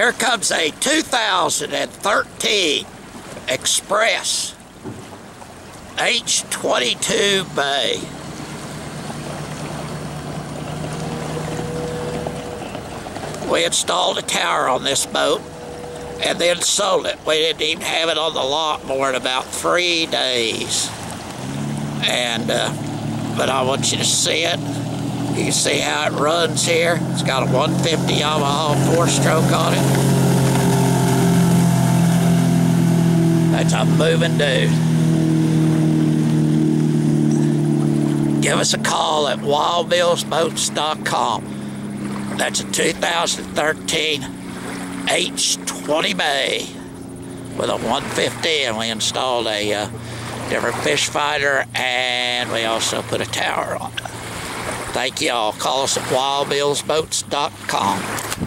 Here comes a 2013 Xpress H22 Bay. We installed a tower on this boat and then sold it. We didn't even have it on the lot more than about three days. And, uh, but I want you to see it. You see how it runs here. It's got a 150 Yamaha four-stroke on it. That's a moving dude. Give us a call at wildbillsboats.com. That's a 2013 H20 Bay with a 150 and we installed a uh, different fish fighter and we also put a tower on it. Thank you all. Call us at wildbillsboats.com.